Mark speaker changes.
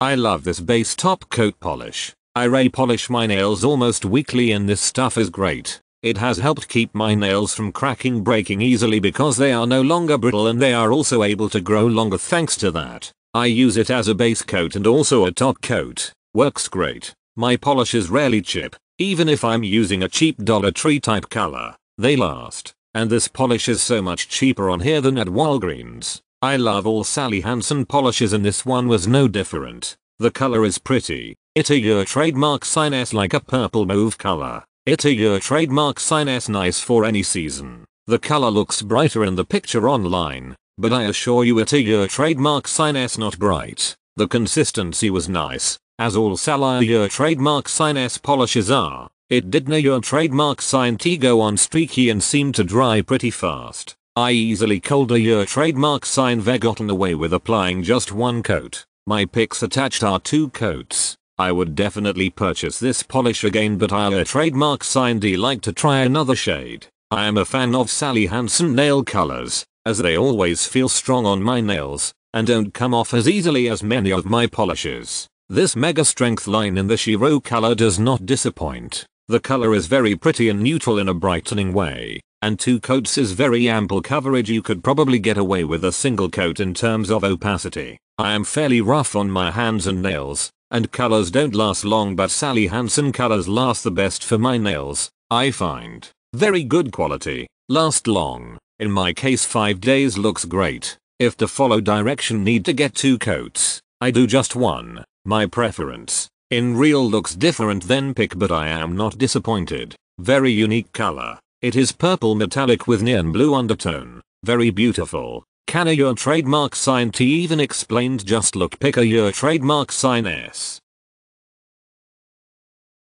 Speaker 1: I love this base top coat polish. I ray polish my nails almost weekly and this stuff is great. It has helped keep my nails from cracking breaking easily because they are no longer brittle and they are also able to grow longer thanks to that. I use it as a base coat and also a top coat. Works great. My polishes rarely chip, even if I'm using a cheap Dollar Tree type color. They last. And this polish is so much cheaper on here than at Walgreens. I love all Sally Hansen polishes and this one was no different. The color is pretty. It a your trademark sign S like a purple mauve color. It a your trademark sign S nice for any season. The color looks brighter in the picture online, but I assure you it a your trademark sign S not bright. The consistency was nice, as all Sally your trademark sign S polishes are. It did not your trademark sign T go on streaky and seemed to dry pretty fast. I easily cold a your trademark sign ve gotten away with applying just one coat. My picks attached are two coats. I would definitely purchase this polish again but I'll a trademark sign D like to try another shade. I am a fan of Sally Hansen nail colors, as they always feel strong on my nails, and don't come off as easily as many of my polishes. This mega strength line in the Shiro color does not disappoint. The color is very pretty and neutral in a brightening way, and two coats is very ample coverage you could probably get away with a single coat in terms of opacity. I am fairly rough on my hands and nails, and colors don't last long but Sally Hansen colors last the best for my nails, I find. Very good quality, last long, in my case 5 days looks great. If to follow direction need to get 2 coats, I do just one, my preference. In real looks different than pick but I am not disappointed. Very unique color. It is purple metallic with neon blue undertone. Very beautiful. Can a your trademark sign T even explained just look pick a your trademark sign S.